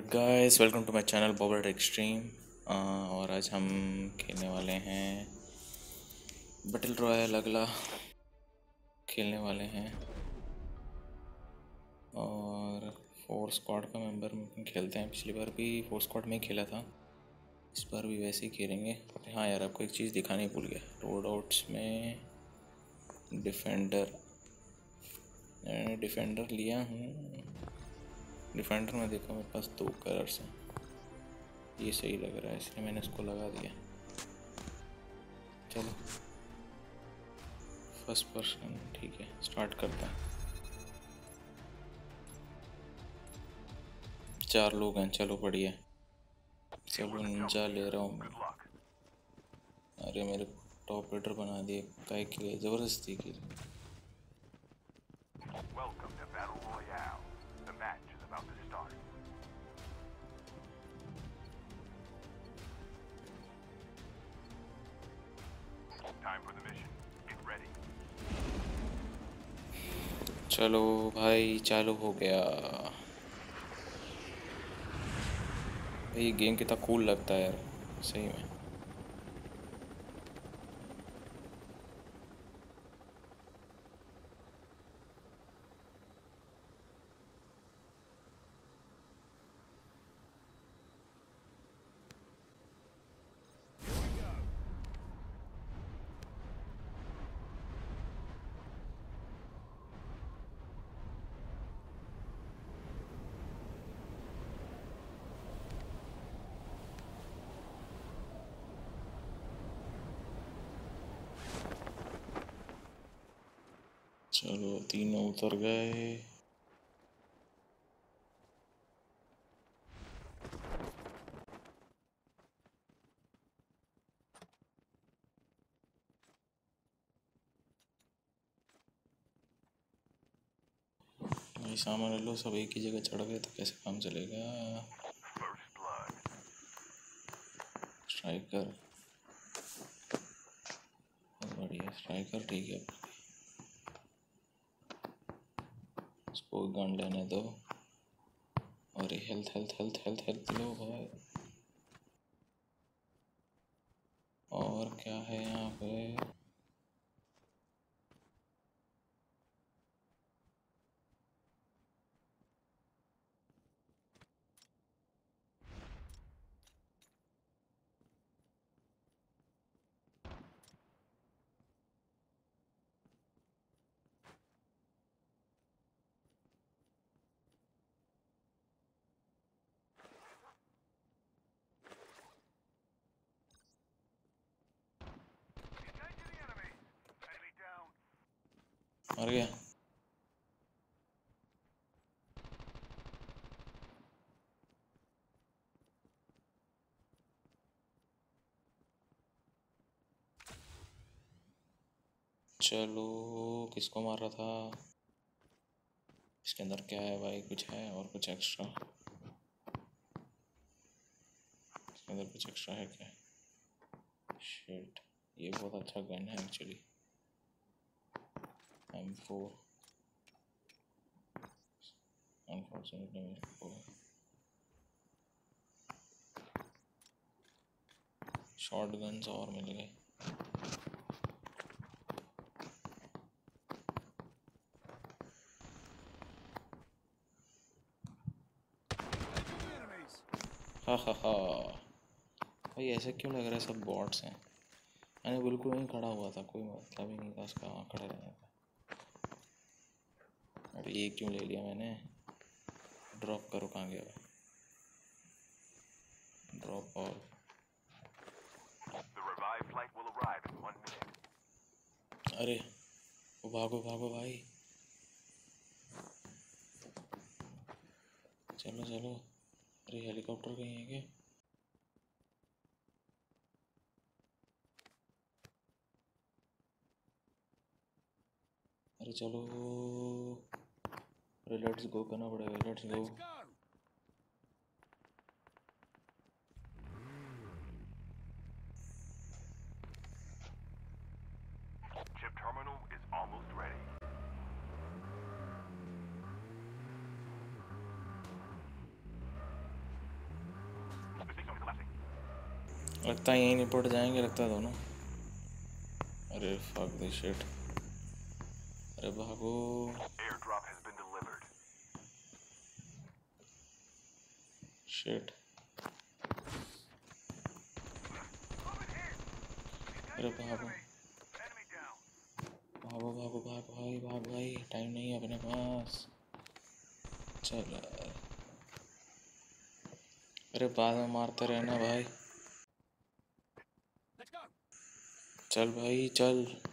Alright guys, welcome to my channel Bobber extreme और आज हम खेलने वाले हैं बटल रॉयल अगला। खेलने वाले हैं। और फोर स्क्वाड का मेंबर खेलते हैं। पिछली बार भी फोर स्क्वाड में ही खेला था। इस बार भी वैसे ही खेलेंगे। हाँ यार आपको एक चीज़ दिखाने भूल गया। रोड आउट्स में डिफेंडर डिफेंडर लिया हूँ। डिफेंडर में देखा, मेरे पास दो कलर्स हैं। ये सही लग रहा है, इसलिए मैंने इसको लगा दिया। चलो। फ़र्स्ट पर्सन ठीक है स्टार्ट करते हैं। चार लोग हैं, चलो बढ़िया। सब निंजा ले रहा हूँ मैं। अरे मेरे टॉप रेडर बना दिए काय के लिए, ज़बरदस्ती के। लिए चलो भाई चालू हो गया। भाई गेम कितना कूल लगता है यार सही में। चलो, तीनों उतर गए। सामान ले लो, सब एक ही जगह चढ़ गए तो कैसे काम चलेगा? स्ट्राइकर बढ़िया स्ट्राइकर ठीक है। उसको गन लेने दो। और health health health health health लो भाई और क्या है यहाँ पे? गया। चलो, किसको मार रहा था? इसके अंदर क्या है भाई? कुछ है और कुछ एक्स्ट्रा इसके अंदर कुछ एक्स्ट्रा है क्या? शिट ये बहुत अच्छा गन है एक्चुअली फोर अनफॉर्चुनेटली मेरे को शॉर्ट गन्स और मिल गए। हा हा हा। भाई, ऐसे क्यों लग रहा है सब बॉट्स हैं? मैंने बिल्कुल वहीं खड़ा हुआ था, कोई मतलब ही नहीं था, उसका वहाँ खड़े रहने का। ये क्यों ले लिया मैंने? ड्रॉप करो कहाँ गया ड्रॉप और. अरे भागो भागो भाई। चलो चलो। अरे हेलीकॉप्टर कहीं है क्या? अरे चलो। अरे लेट्स गो करना पड़ेगा लेट्स गो लगता है यही निपट जाएँगे लगता है दोनों। अरे फक दिस शिट अरे भागो। शिट अरे भागो। भागो भागो, भाग, भाई भाग, भाई टाइम नहीं है अपने पास। चल। अरे बाद में मारते रहना भाई। चल भाई, चल।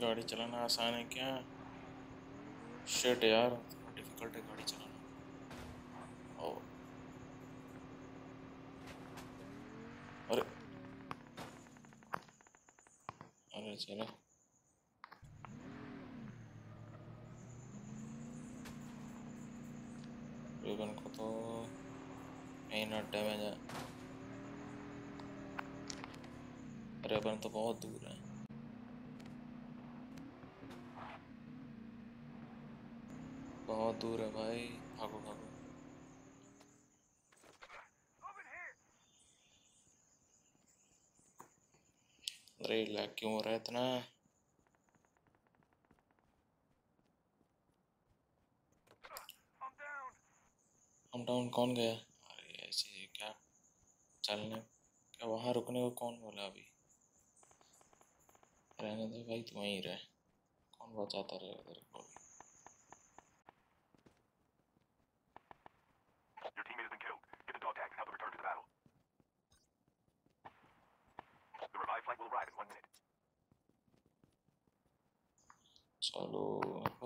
गाड़ी चलाना आसान है क्या? शिट यार डिफ़िकल्ट है गाड़ी चलाना। ओ अरे अरे चलो। रिबन को तो मेन डैमेज है। रेबन तो बहुत दूर है बहुत दूर है भाई। भागो भागो। अरे लैग क्यों हो रहा है इतना? हम डाउन कौन गया? अरे, ऐसे क्या? चलने, क्या वहाँ रुकने को कौन बोला अभी? रहने दे भाई, तू वहीं रह। कौन बचाता रहेगा तेरे को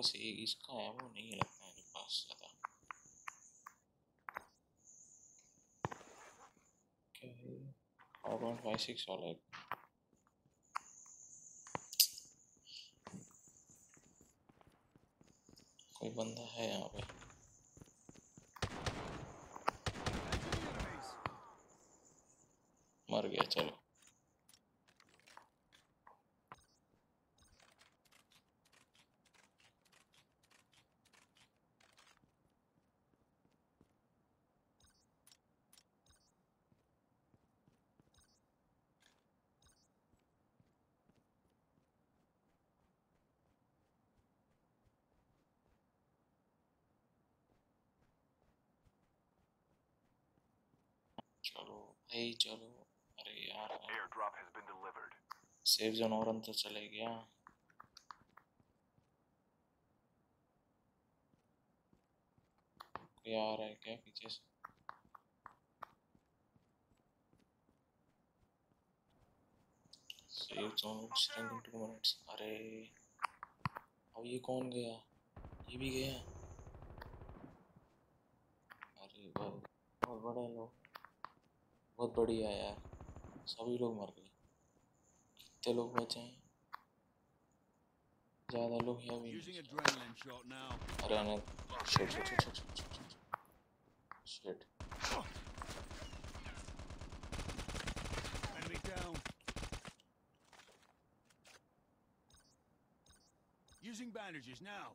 पास एक इसका है वो नहीं लगता मेरे पास ज़्यादा क्या है फोर पॉइंट फाइव सिक्स वाला है कोई बंदा है यहाँ पे मर गया चलो चलो भाई चलो। अरे यार Airdrop has been delivered. Safe zone और अंदर चले गया। कोई आ रहा है क्या पीछे से? Safe zone in two minutes अरे अब ये कौन गया? ये भी गया? अरे बहुत बड़ा लोग। बहुत बढ़िया यार सभी लोग मर गए कितने लोग बचे हैं ज़्यादा लोग हैं भी Using नहीं। adrenaline shot now. अरे अरे shit shit shit shit shit shit Enemy down. Using bandages now.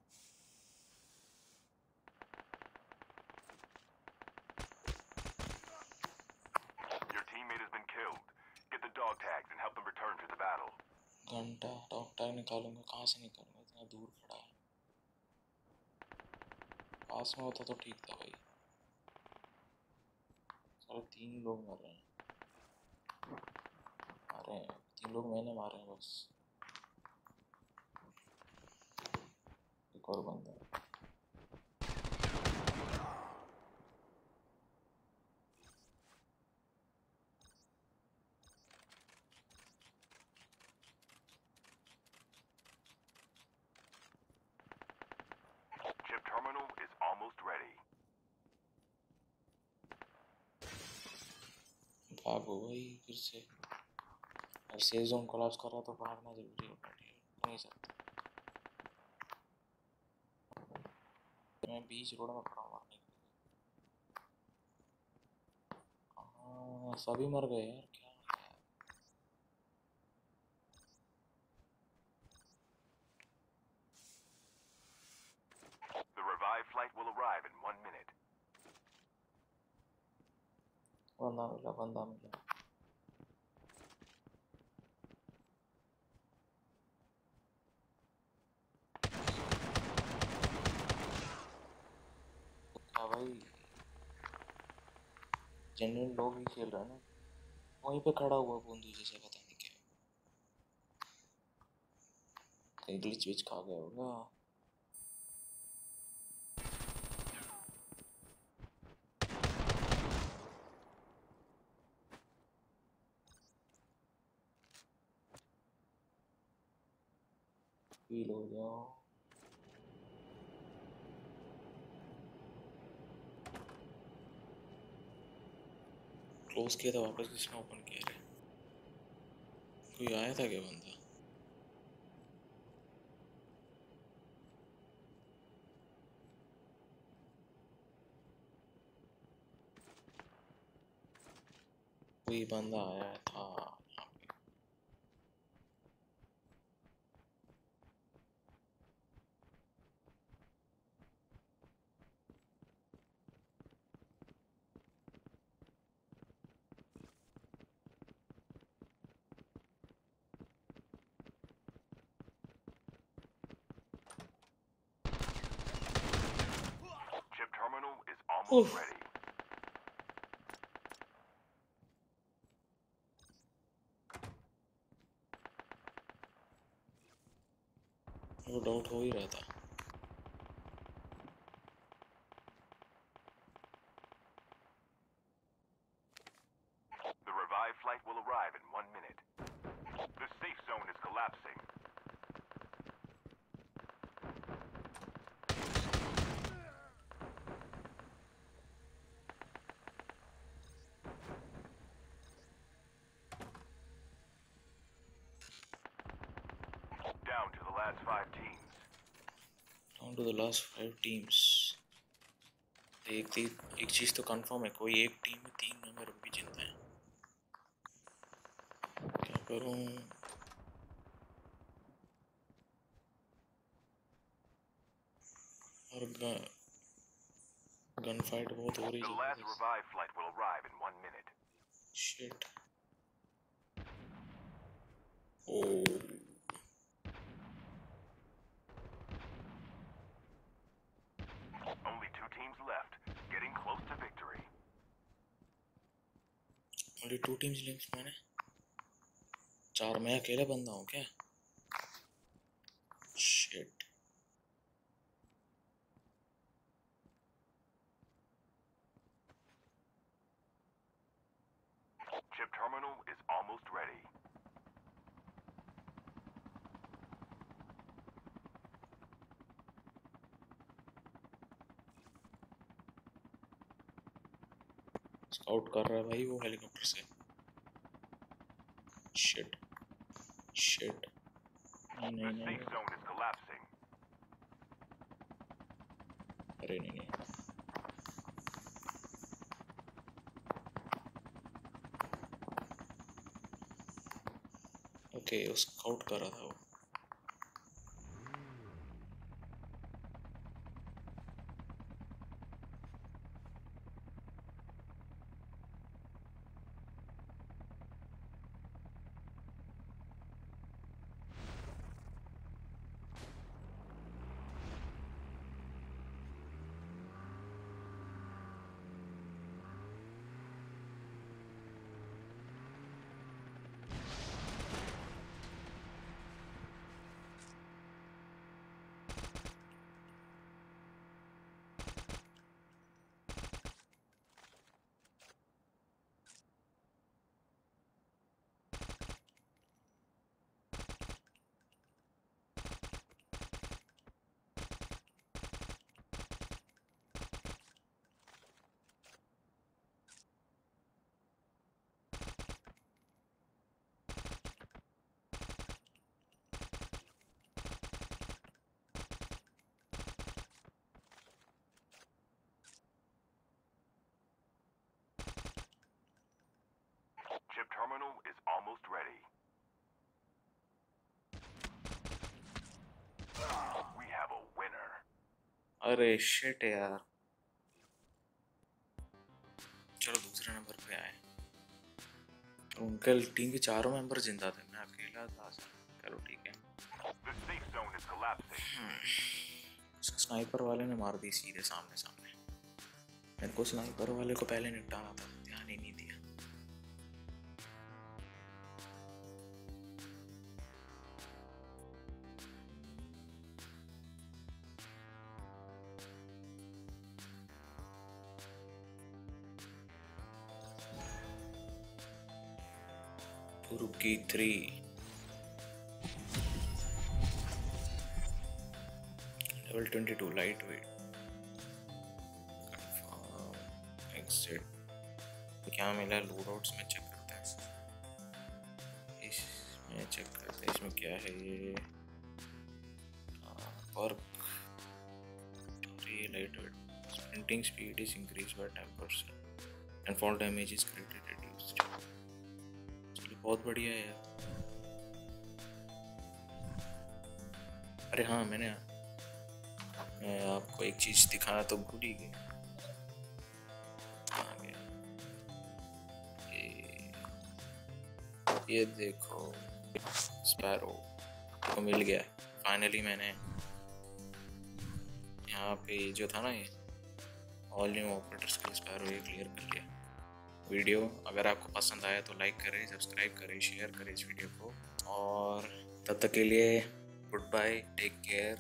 निकालूँगा, कहाँ से निकालूँगा? इतना दूर खड़ा है। पास में होता तो ठीक था भाई। सारे तीन लोग मर रहे हैं। मारे हैं। तीन लोग मैंने मारे हैं बस। एक और बंदा है Chip terminal is almost ready. भागो भाई फिर से। और सेफ़ जोन कोलैप्स कर रहा तो भागना ज़रूरी है नहीं सकता। मैं बीच रोड में खड़ा हूँ हाँ, सभी मर गए यार क्या है? The revived flight will arrive in one minute. बंदा मिला बंदा मिला क्या भाई जेन्युइन लोग ही खेल रहे हैं ना। वहीं पे खड़ा हुआ बूंदू जैसे, पता नहीं क्या। कहीं ग्लिच विच खा गया होगा। फील हो जाओ क्लोज किया था वापस किसने ओपन किया रे कोई आया था क्या बंदा? कोई बंदा आया था। is almost Oof. ready. वो डाउट हो ही रहा था Down to the last five teams. Down to the last five teams एक एक चीज़ तो कंफर्म है कोई एक टीम में तीन नंबर भी ज़िंदा है। क्या करूँ? और गन फाइट बहुत हो रही The है। last ज़बरदस्त ओनली टू टीम्स लिंक्स मैंने। चार, मैं अकेला बंदा हूँ क्या? Shit Chip terminal is almost ready. Scout कर रहा है भाई वो हेलीकॉप्टर से। शिट शिट नहीं नहीं नहीं. अरे नहीं नहीं। ओके वो स्काउट कर रहा था वो। अरे शिट यार। चलो दूसरे नंबर पे आए। उनके टीम के चारों मेंबर ज़िंदा थे। मैं अकेला था चलो ठीक है। स्नाइपर वाले ने मार दी सीधे सामने सामने मेरे को स्नाइपर वाले को पहले निपटाना था। ध्यान ही नहीं Level twenty two lightweight. Confirm. Exit. क्या मिला लूटआउट्स में चेक करते हैं इसमें चेक करते हैं, इसमें क्या है ये और light weight sprinting speed is increase by ten percent and fall damage is credit reduced बहुत बढ़िया है यार। अरे हाँ मैंने मैं आपको एक चीज़ दिखाना तो भूल ही गया। ये देखो स्पैरो को मिल गया। फाइनली मैंने यहाँ पे जो था ना ये ऑल न्यू ऑपरेटर्स के स्पैरो ये क्लियर कर लिया वीडियो अगर आपको पसंद आया तो लाइक करें, सब्सक्राइब करें शेयर करें इस वीडियो को। और तब तक के लिए गुड बाय टेक केयर